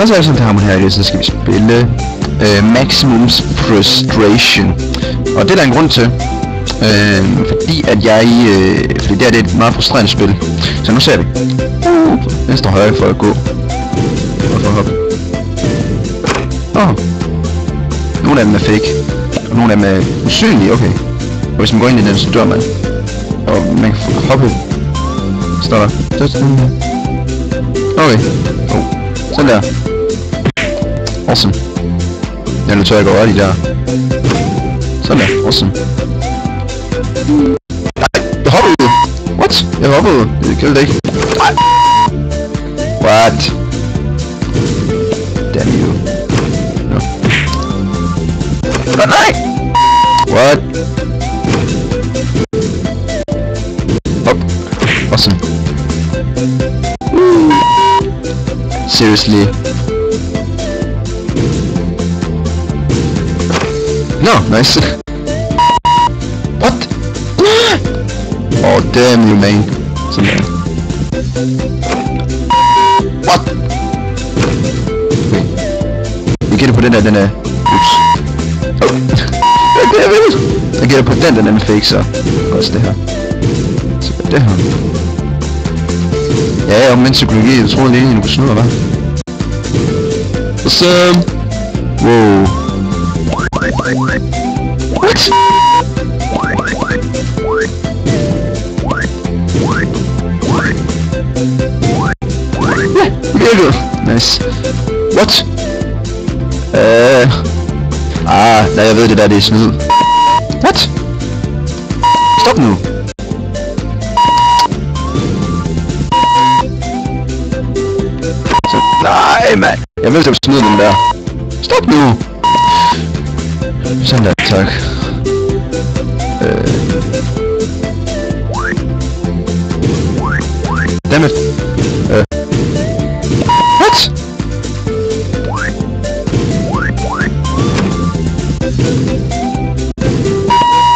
Og så er det sådan, der her i det, så skal vi spille øh, Maximums Frustration. Og det er der en grund til. Øh, fordi at jeg... Øh, fordi det her det er et meget frustrerende spil. Så nu ser vi. Uh, venstre og højre for at gå. Og for at hoppe. Åh. Oh. Nogle af dem er fake. Og nogle af dem er usynlige, okay. Og hvis man går ind i den, så dør man. Og man kan hoppe. Står der. Okay. Oh. Sådan der. awesome. Nella cieco, guardi già. Sembra, awesome. Hover! What? Yeah, hover! Kill dich! What? What? Damn you. No. Nein! What? Hop. Awesome. Seriously. No, nice. what? oh, damn you, man. Somebody. What? Okay. Vi gætter put den der, den er... Ups. Oh. damn it! I Jeg gætter på den, den er fake, så... Også det her. Så det her. Ja, om men psykologi, jeg tror lige, du kunne snyde, hva'? så... Wow. What? Nice. What? Øh... Ah, nej, jeg ved det der, det er snyd. What? Stop nu. Så, nej, mand. Jeg ved, det var snyd den der. Stop nu. Send that attack. Damn it! What?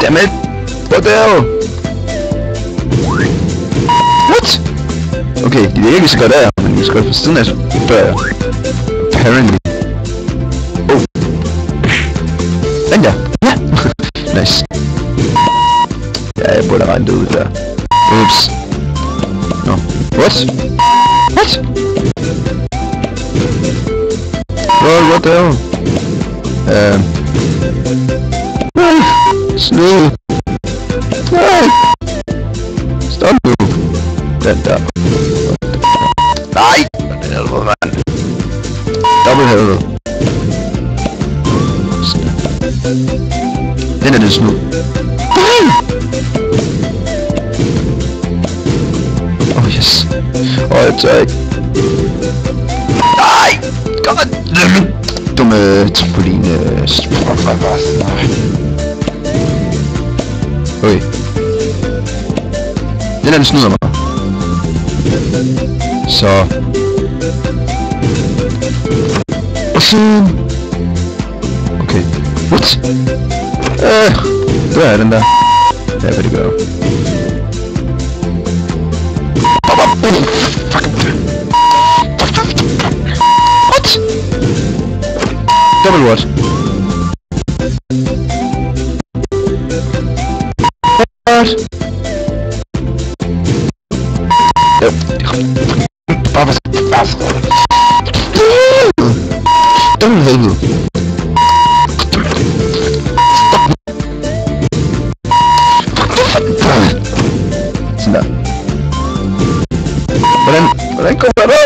Damn it! What the hell? What? Okay, the enemies got out, and he's got Still there. but apparently window. Yeah. nice. Yeah, what did I do with that? Oops. No. What? What? Well, what the hell? Um. Ah, snow. Ah. Stop move. Then that. Die! Double hell. Ikke. Nej! God! Dumme trampoline. Okay. Den er den snyder mig. Så. Og så... Okay. What? Øh, der er den der. Der vil det gøre. What? nuevos. Para, para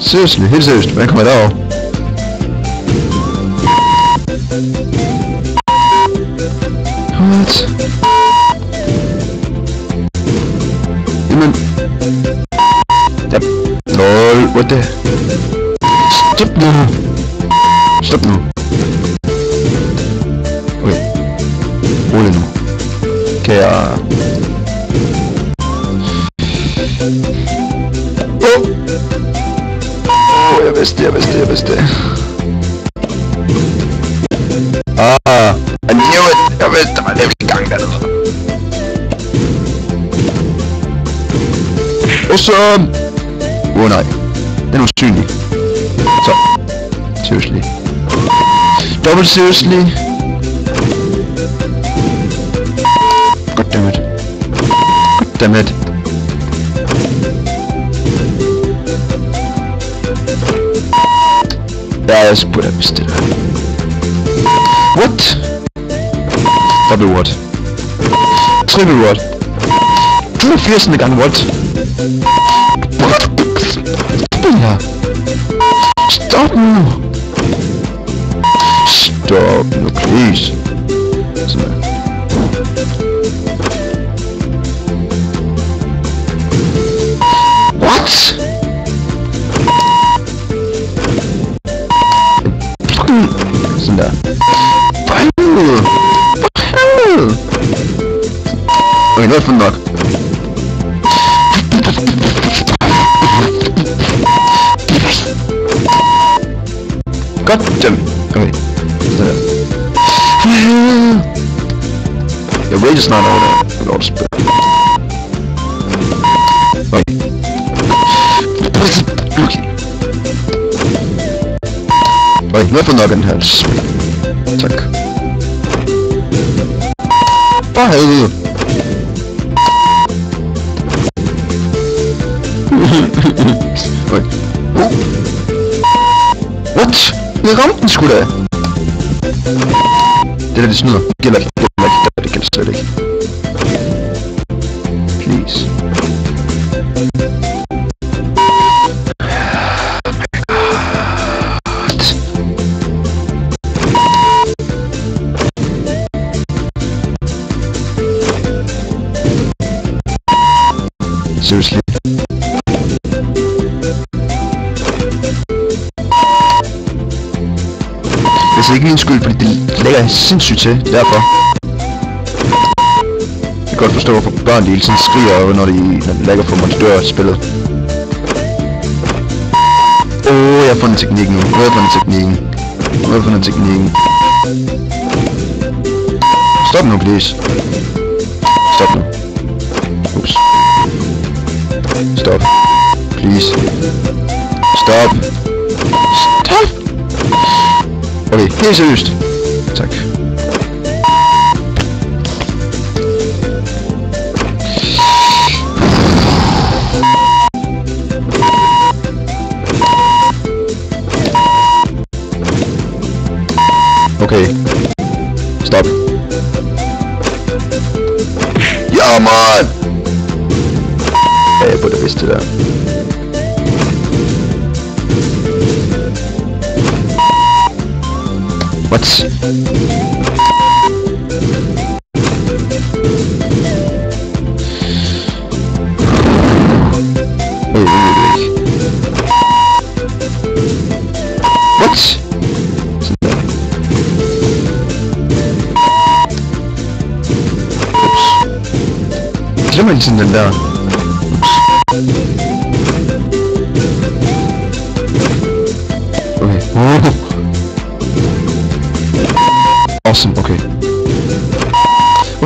Seriously, who's this? They're coming all? What? Human. Yep. Lol, what the? Stop now. Stop now. Wait. Okay, uh... veste, veste, veste. Ah, I knew it. I missed my every gangan. Awesome. Won't Then we'll shoot you. So, seriously. Double seriously. God damn it. God damn it. Yeah, let's put up still. What? Double what? Triple what? Two fierce in the gun, what? What? Spinner! Stop me! Stop me, please. Engel von Nord. Gott, Jim, komm the Your rage is not all there. With all this bit. Weil ich nur von Norden Zack. Bye. Oh. What? Jeg ramte den sgu da. Det der, de snyder. Det gælder ikke. Det gælder ikke. Det gælder slet ikke. Please. Seriously? Altså ikke min skyld, fordi det lægger sindssygt til, derfor. Jeg kan godt forstå, hvorfor børn de hele tiden skriger, når de, når de lægger på mig dør spillet. Åh, oh, jeg har fundet teknikken nu. Nu har jeg fundet teknikken. Nu har jeg fundet teknikken. Stop nu, please. Stop nu. Ups. Stop. Please. Allez, fais juste Oké. Okay. Stop. Ja, man! put a bist du da? What's... What? Did I mention the down?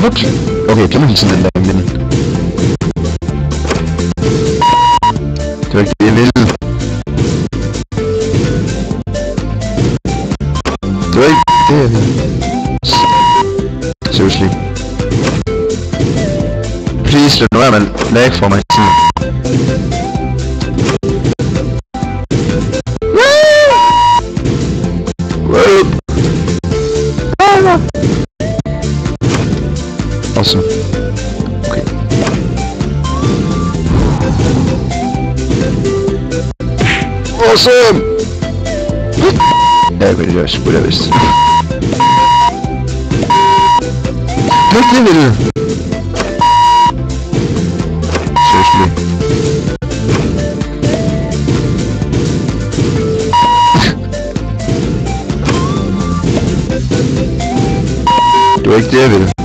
What? Okay, can we just end that minute? Direct evil. Seriously. Please don't know I'm a lag for my team. Awesome. Okay. Awesome! Everybody does whatever it's... Dört ne veriyor? Seriously. Direkt diye verin.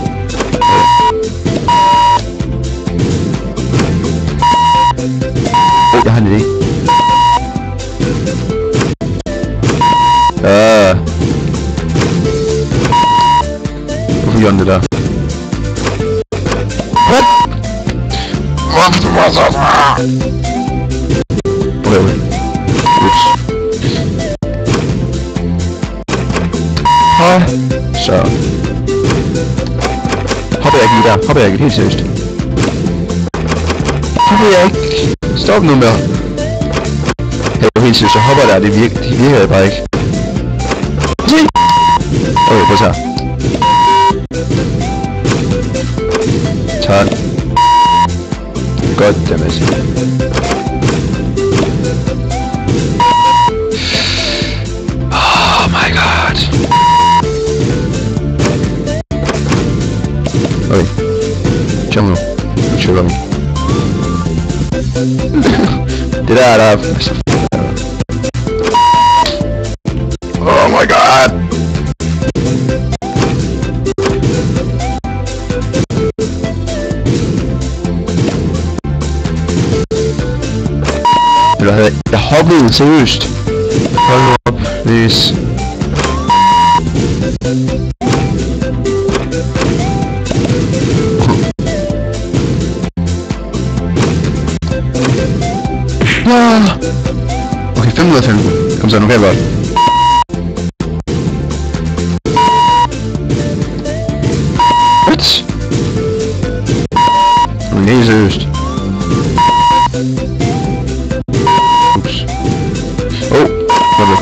Hvorfor gjorde den det der? What? Hvorfor the så Okay, okay. Ups. Hej. Så. Hopper jeg ikke lige der? Hopper jeg ikke helt seriøst? Hopper jeg ikke? Stop nu med. Jeg var helt seriøst, jeg hopper der, det virker, det virker bare ikke. Se! Okay, prøv at turn. God damn it. Oh my god. Oj, ciemno. Wróciło mi. Did I have Hobby, seriöst. Follow up, please. Ja! Okay, film das hin. Come schon, okay, warte. What? Nee, seriöst.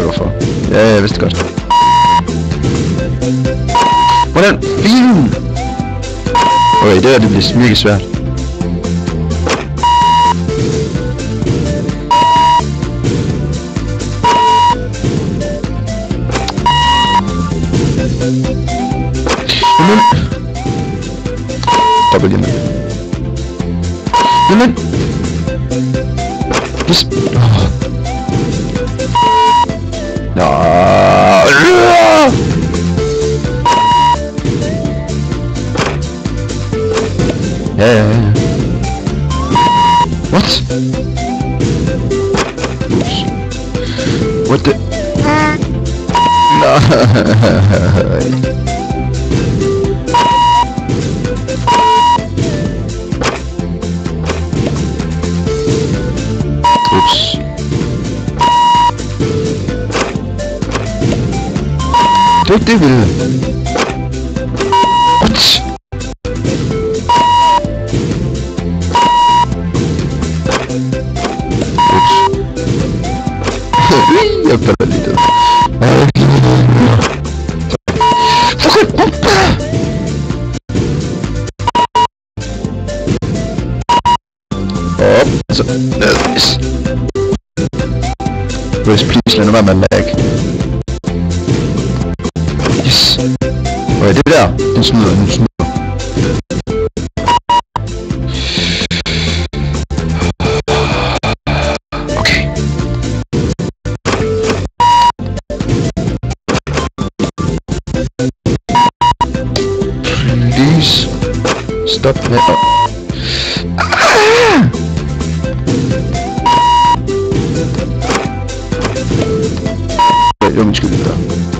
Hvad for? Ja, jeg vidste det godt. Hvordan? Filen! Okay, det der det bliver virkelig svært. Jamen. Dobbelt jamen. Jamen. Hvis... Oh. Yeah. What? What the? No. effectively Okay, det der, den smider, den smider. Okay. Please. Stop at... Ah! Ja, det var min skyld, der.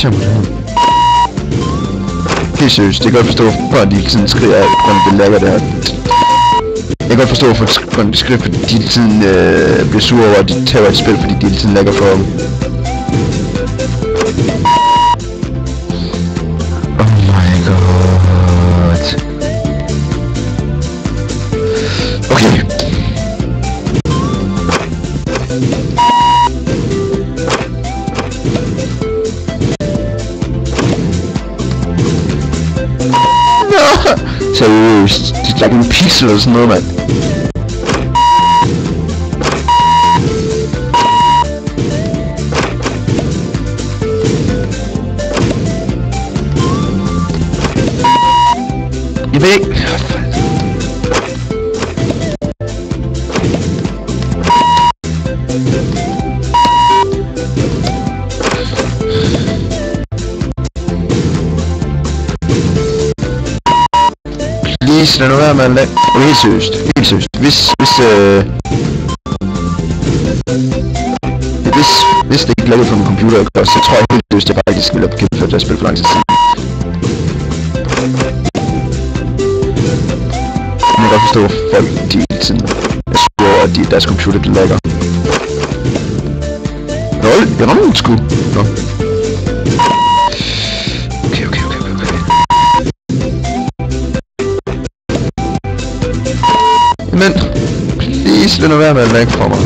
Simpelthen. Helt seriøst, det kan godt forstå, hvorfor de sådan skriver, at på grund det lagger der. Jeg kan godt forstå, hvorfor de skriver, fordi de hele tiden øh, bliver sure over, at de tager et spil, fordi de hele tiden lægger for dem. I was like in pieces, moment. You think? Væk. Please, lad nu være med at helt seriøst. Helt seriøst. Hvis, hvis, øh... Hvis, hvis det ikke lavede på min computer, så tror jeg helt seriøst, at jeg faktisk ville have gennemført det spil for lang tid siden. Jeg kan godt forstå, at folk de hele tiden er sure over, at de, deres computer det lækker. Nå, jeg rammer den sgu. Nå. Mænd. please, lad nu være med at lægge for mig.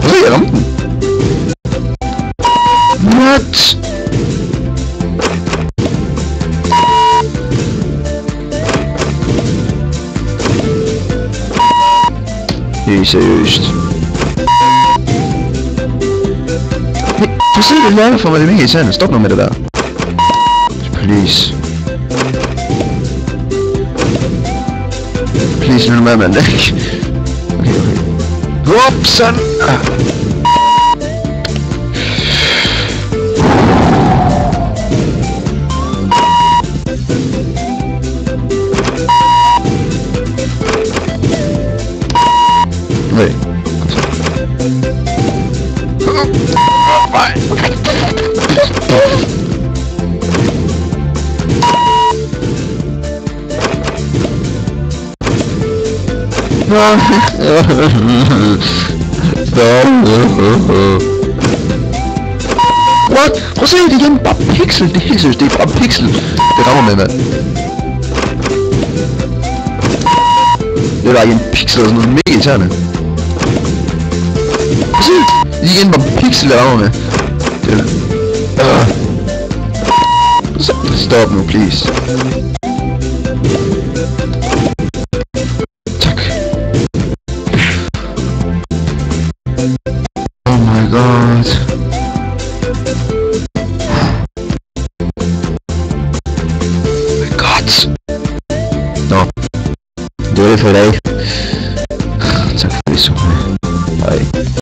Hvad er ramte den? What? Helt seriøst. Hey, du sidder lidt for mig, det er mega irriterende. Stop nu med det der. Please. please remember that. okay, okay. Drop son. Wait. Oh. What? Prøv at se det igen, bare pixel, det er helt seriøst, det er bare pixel. Det rammer med, mand. Det er bare igen pixel og sådan noget mega irriterende. Prøv at se, det er igen bare pixel, der rammer med. Det er... Uh. Stop nu, please. god. God. No. Do it for me.